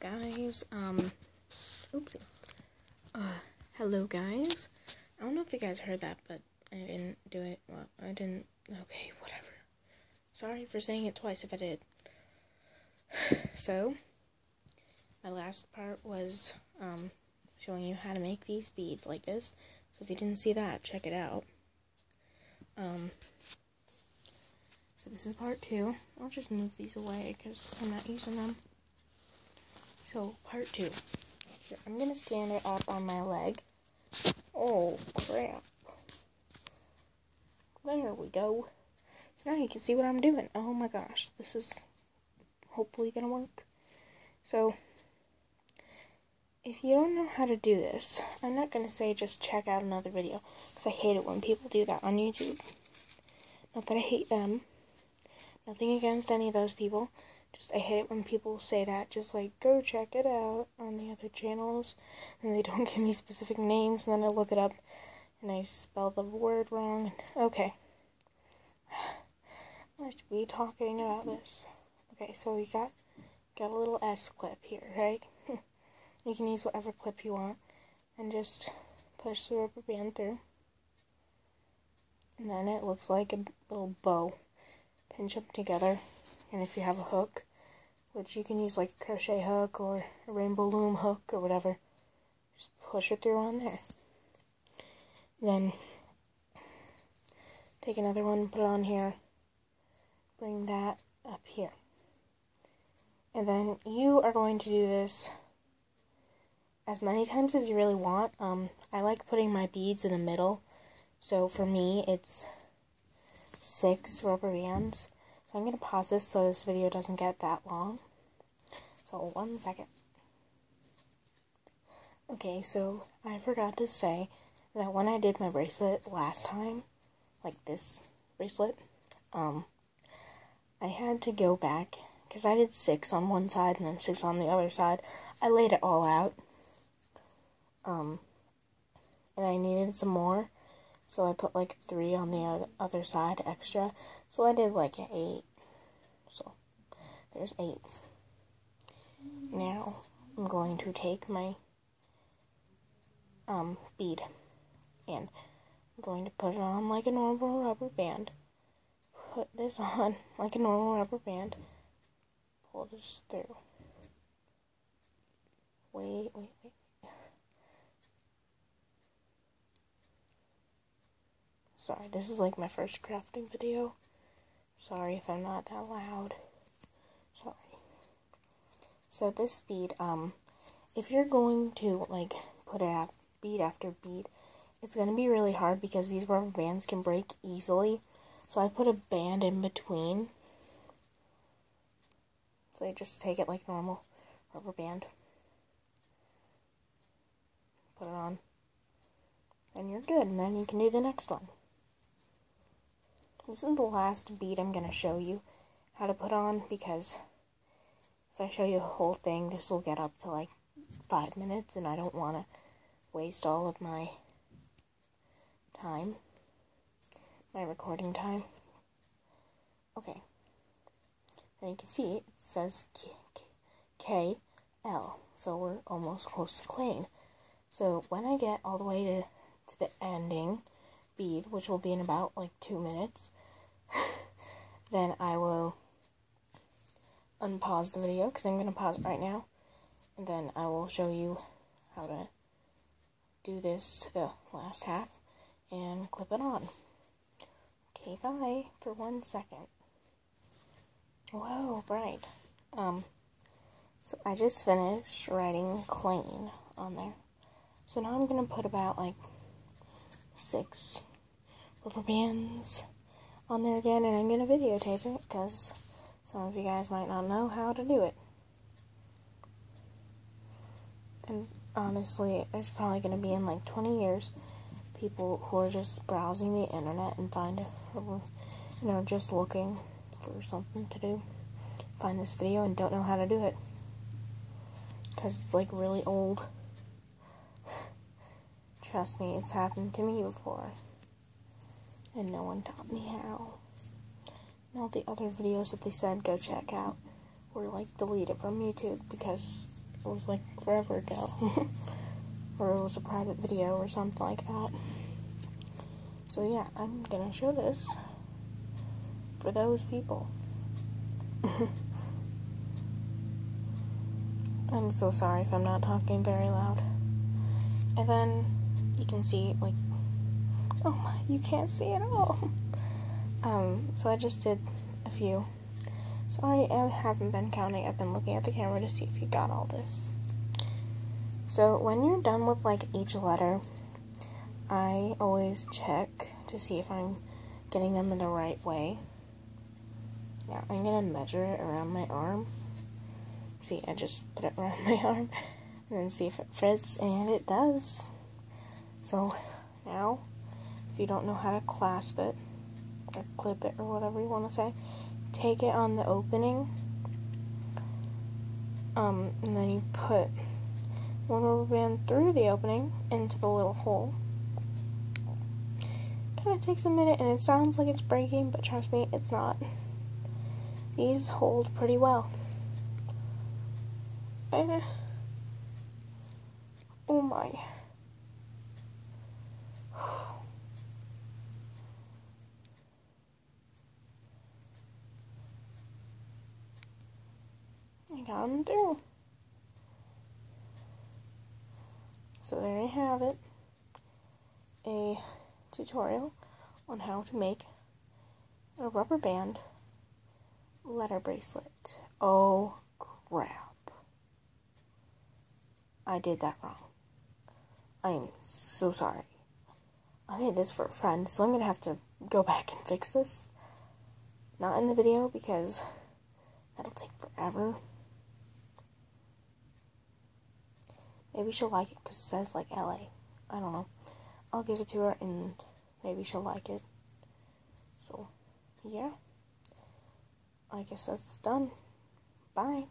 guys. Um, oops. Uh, hello, guys. I don't know if you guys heard that, but I didn't do it. Well, I didn't. Okay, whatever. Sorry for saying it twice if I did. so, my last part was um, showing you how to make these beads like this. So if you didn't see that, check it out. Um, so this is part two. I'll just move these away because I'm not using them. So, part two. Here, I'm going to stand it up on my leg. Oh, crap. There we go. Now you can see what I'm doing. Oh my gosh, this is hopefully going to work. So, if you don't know how to do this, I'm not going to say just check out another video, because I hate it when people do that on YouTube. Not that I hate them. Nothing against any of those people. Just I hate it when people say that. Just like go check it out on the other channels, and they don't give me specific names, and then I look it up, and I spell the word wrong. Okay, should be talking about this. Okay, so we got got a little S clip here, right? you can use whatever clip you want, and just push the rubber band through, and then it looks like a little bow. Pinch them together, and if you have a hook, which you can use like a crochet hook or a rainbow loom hook or whatever. Just push it through on there. Then take another one, put it on here, bring that up here. And then you are going to do this as many times as you really want. Um, I like putting my beads in the middle. So for me, it's six rubber bands. So I'm going to pause this so this video doesn't get that long. So, one second. Okay, so I forgot to say that when I did my bracelet last time, like this bracelet, um, I had to go back because I did six on one side and then six on the other side. I laid it all out. Um, and I needed some more, so I put like three on the other side extra. So I did like eight. So there's eight. Now I'm going to take my um, bead and I'm going to put it on like a normal rubber band. Put this on like a normal rubber band. Pull this through. Wait, wait, wait. Sorry, this is like my first crafting video. Sorry if I'm not that loud. Sorry. So this bead, um, if you're going to like put it bead after bead, it's going to be really hard because these rubber bands can break easily. So I put a band in between. So you just take it like normal rubber band. Put it on. And you're good. And then you can do the next one. This is the last bead I'm going to show you how to put on because if I show you the whole thing, this will get up to like five minutes, and I don't want to waste all of my time, my recording time. Okay. And you can see it says K, K, L, so we're almost close to clean. So when I get all the way to, to the ending bead, which will be in about like two minutes, then I will unpause the video because I'm going to pause it right now. And then I will show you how to do this to the last half and clip it on. Okay, bye for one second. Whoa, bright. Um, so I just finished writing clean on there. So now I'm going to put about like six rubber bands on there again and I'm going to videotape it because some of you guys might not know how to do it. And honestly, it's probably going to be in like 20 years people who are just browsing the internet and find, you know, just looking for something to do, find this video and don't know how to do it. Because it's like really old. Trust me, it's happened to me before. And no one taught me how all the other videos that they said go check out were like deleted from YouTube because it was like forever ago. or it was a private video or something like that. So yeah, I'm gonna show this for those people. I'm so sorry if I'm not talking very loud. And then you can see like oh you can't see it all. Um so I just did a few. Sorry I haven't been counting. I've been looking at the camera to see if you got all this. So when you're done with like each letter, I always check to see if I'm getting them in the right way. Now I'm gonna measure it around my arm. See, I just put it around my arm and then see if it fits, and it does. So now, if you don't know how to clasp it, or clip it, or whatever you want to say, take it on the opening, um, and then you put one rubber band through the opening into the little hole. Kind of takes a minute, and it sounds like it's breaking, but trust me, it's not. These hold pretty well. Eh. Oh my. I got them through. So there you have it. A tutorial on how to make a rubber band letter bracelet. Oh crap. I did that wrong. I am so sorry. I made this for a friend, so I'm gonna have to go back and fix this. Not in the video because that'll take forever. Maybe she'll like it because it says like LA. I don't know. I'll give it to her and maybe she'll like it. So, yeah. I guess that's done. Bye.